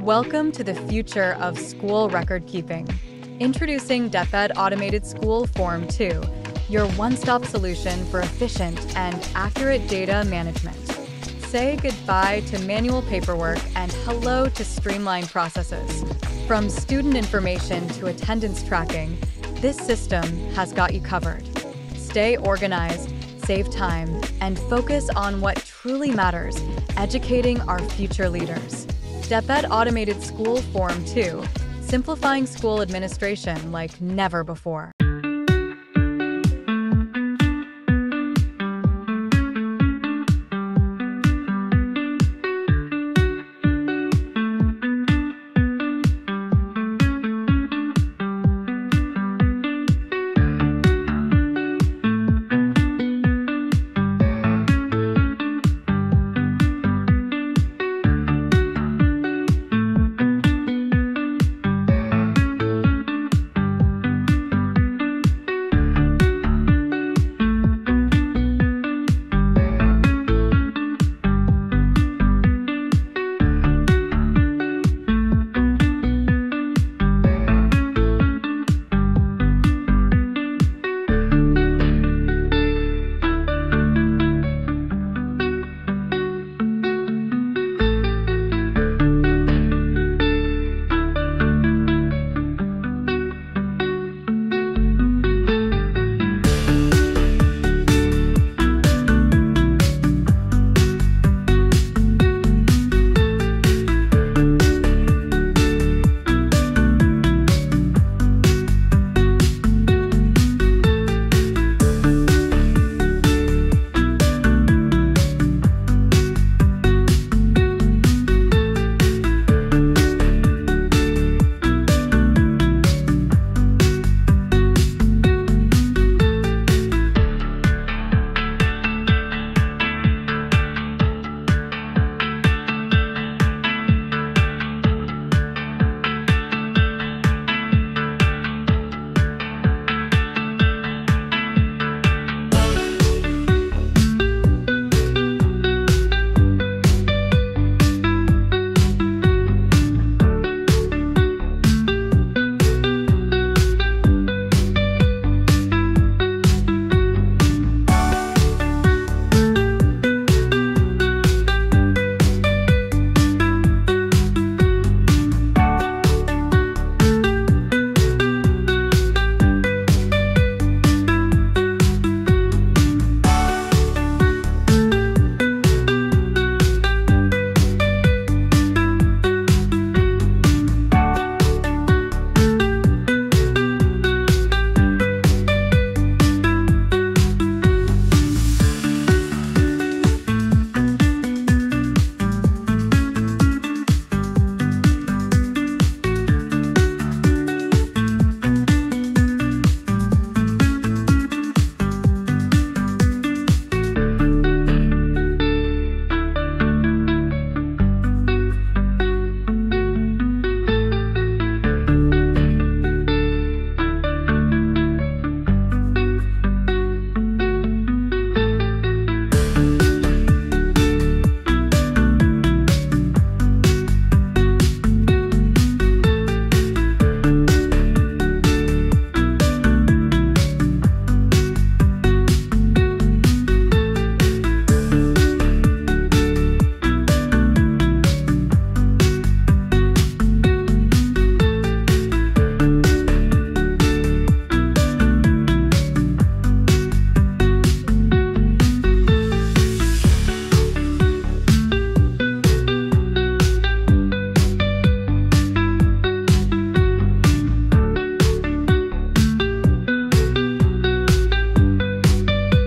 Welcome to the future of school record keeping. Introducing DepEd Automated School Form 2, your one-stop solution for efficient and accurate data management. Say goodbye to manual paperwork and hello to streamlined processes. From student information to attendance tracking, this system has got you covered. Stay organized, save time, and focus on what truly matters, educating our future leaders. DepEd Automated School Form 2, simplifying school administration like never before.